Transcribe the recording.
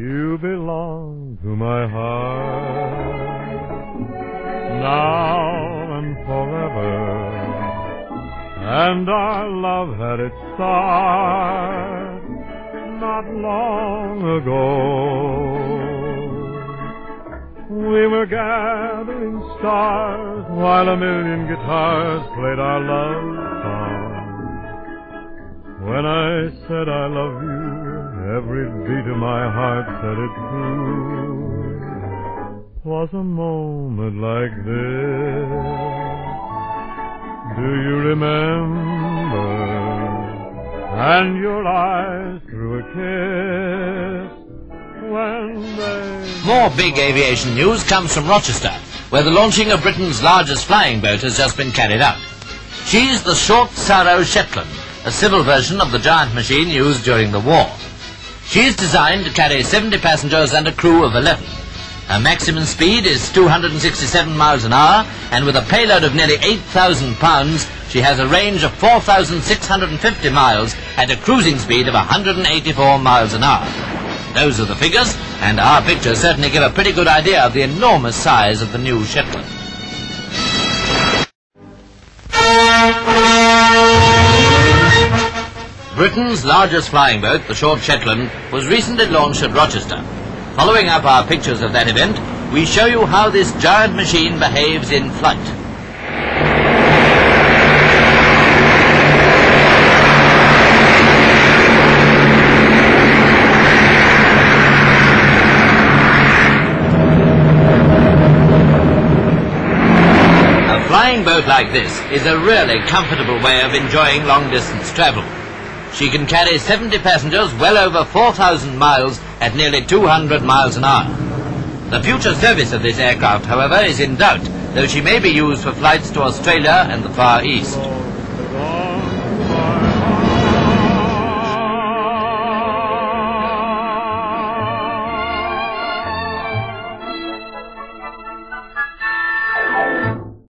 You belong to my heart now and forever. And our love had its start not long ago. We were gathering stars while a million guitars played our love song. When I said I love you, every beat of my heart said it too. Was a moment like this. Do you remember? And your eyes threw a kiss. More big aviation news comes from Rochester, where the launching of Britain's largest flying boat has just been carried out. She's the Short Saro Shetland, a civil version of the giant machine used during the war. She's designed to carry 70 passengers and a crew of 11. Her maximum speed is 267 miles an hour, and with a payload of nearly 8,000 pounds, she has a range of 4,650 miles at a cruising speed of 184 miles an hour. Those are the figures, and our pictures certainly give a pretty good idea of the enormous size of the new Shetland. Britain's largest flying boat, the Short Shetland, was recently launched at Rochester. Following up our pictures of that event, we show you how this giant machine behaves in flight. A flying boat like this is a really comfortable way of enjoying long distance travel. She can carry 70 passengers well over 4,000 miles at nearly 200 miles an hour. The future service of this aircraft, however, is in doubt, though she may be used for flights to Australia and the Far East.